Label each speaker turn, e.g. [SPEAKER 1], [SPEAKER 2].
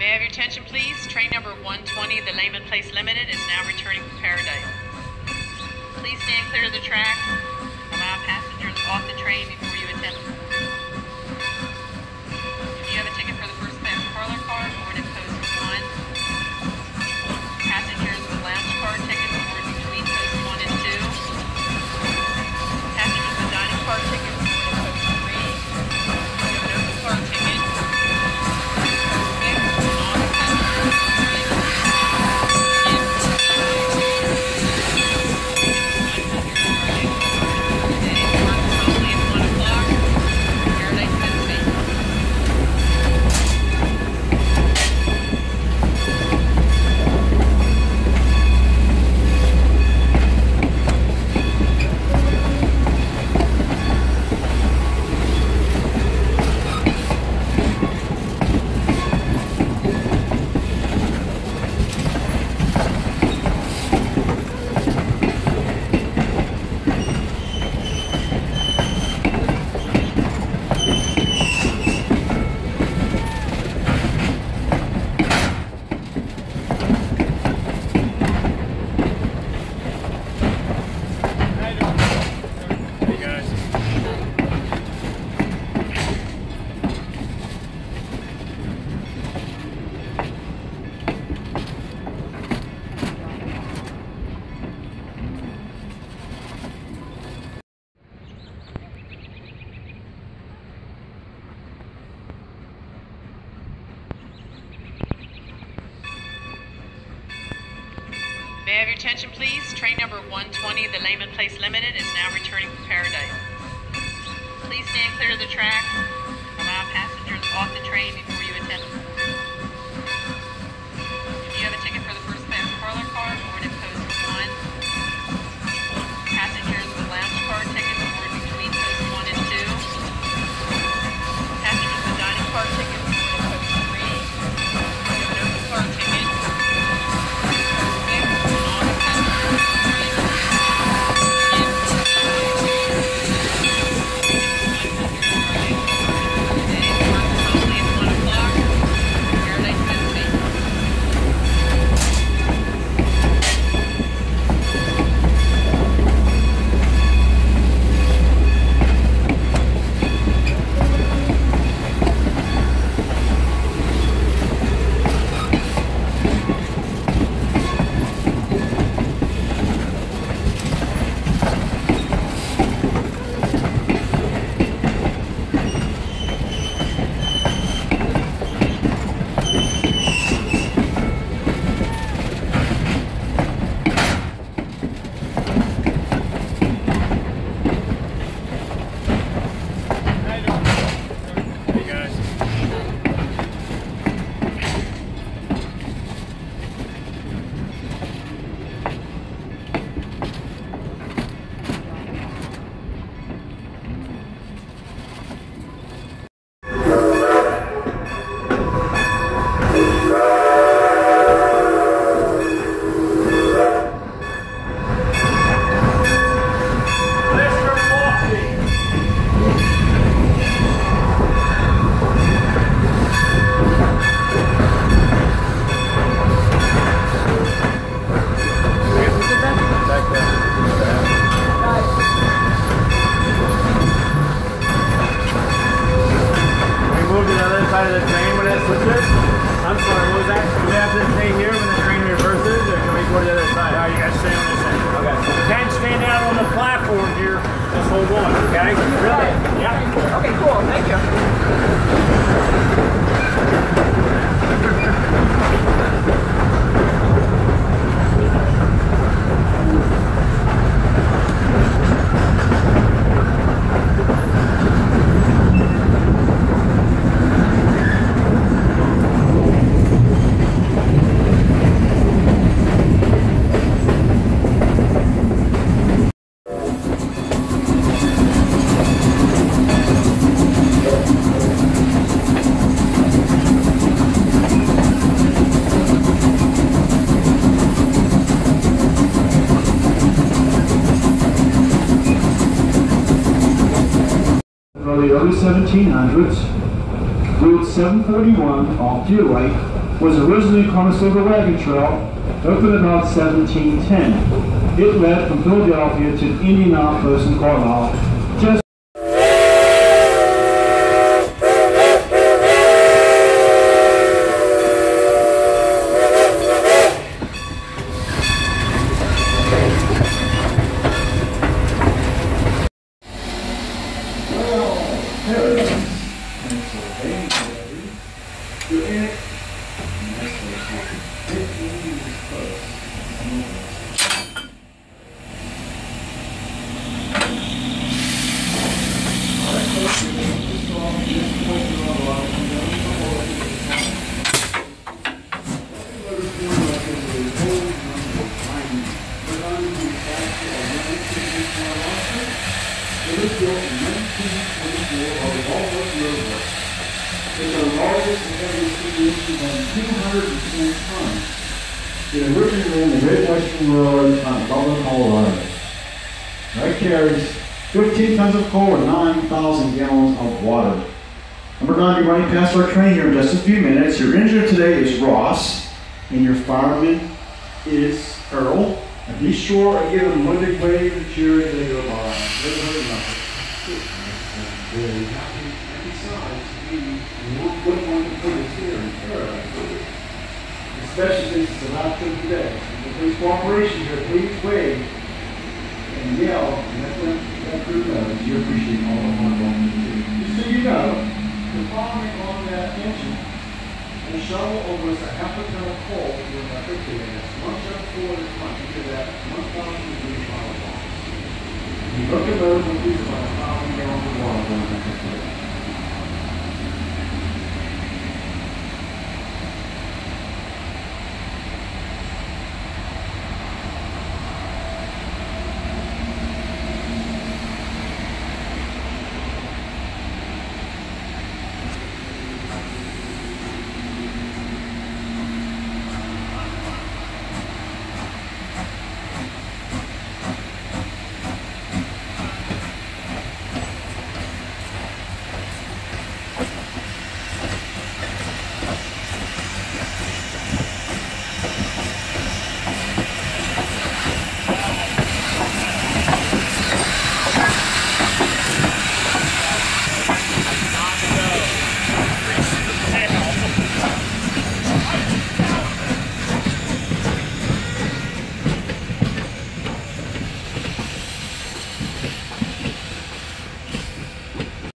[SPEAKER 1] May I have your attention, please? Train number 120, the Leaman Place Limited, is now returning to Paradise. Please stand clear of the tracks. Allow passengers off the train before you attempt have your attention, please? Train number 120, the Leaman Place Limited, is now returning to Paradise. Please stand clear of the tracks. Allow passengers off the train before you
[SPEAKER 2] attend. This whole one, okay? Really? Yeah.
[SPEAKER 3] Okay, cool. Thank you.
[SPEAKER 4] early 1700s, Route 731 off Deerlake was originally Conestoga Wagon Trail opened about 1710. It led from Philadelphia to Indianapolis and Carlisle It's the largest heaviest distribution on 210 tons. It originally ran the Great Western Railroad on Dublin, Colorado. It carries 15 tons of coal and 9,000 gallons of water. And we're going to be running past our train here in just a few minutes. Your engineer today is Ross, and your fireman is Earl. And be sure and give them one wave and cheer as they go. Very happy. And besides, we wouldn't want to put us here in paradise. Especially since it's the last trip today. With police cooperation here, please wave and yell and let them, let crew know that you appreciate all the hard work you do. Just so you know, the following on that engine will shovel over us a half a ton of coal about fifty minutes. One shot forward is much, you that, one thousand degrees power bomb. You look at those, we'll use about a thousand gallons of water